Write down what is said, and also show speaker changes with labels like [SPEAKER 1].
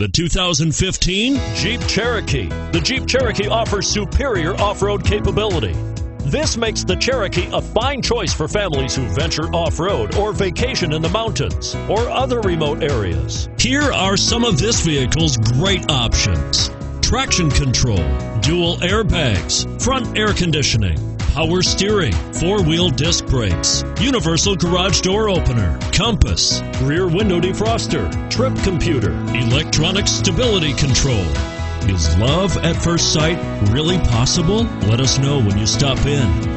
[SPEAKER 1] The 2015 Jeep Cherokee. The Jeep Cherokee offers superior off road capability. This makes the Cherokee a fine choice for families who venture off road or vacation in the mountains or other remote areas. Here are some of this vehicle's great options traction control, dual airbags, front air conditioning power steering, four wheel disc brakes, universal garage door opener, compass, rear window defroster, trip computer, electronic stability control. Is love at first sight really possible? Let us know when you stop in.